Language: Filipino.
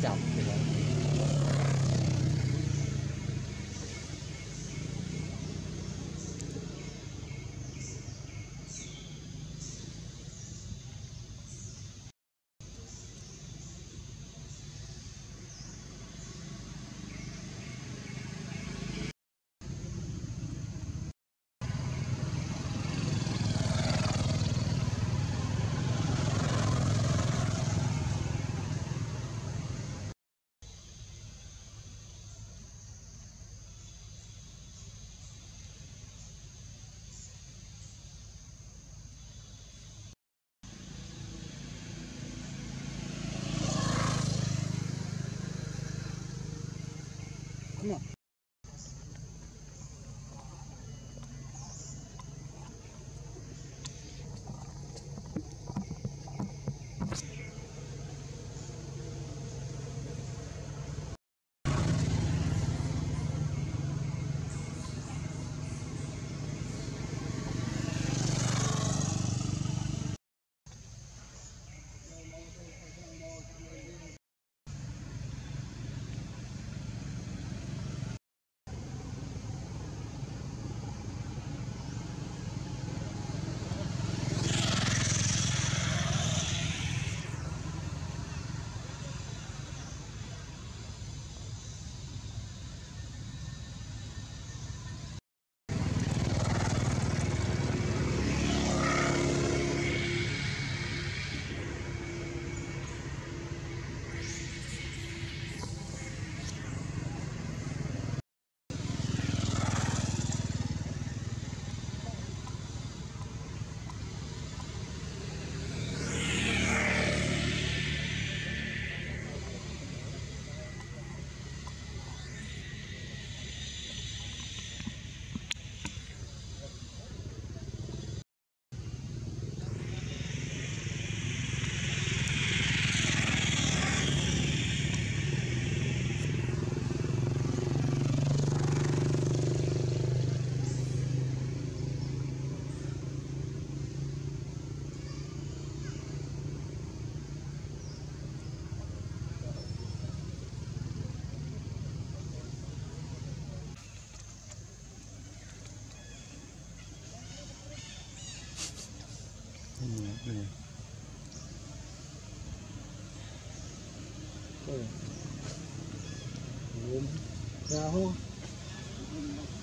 south Ayan. Ayan. Ayan. Ayan.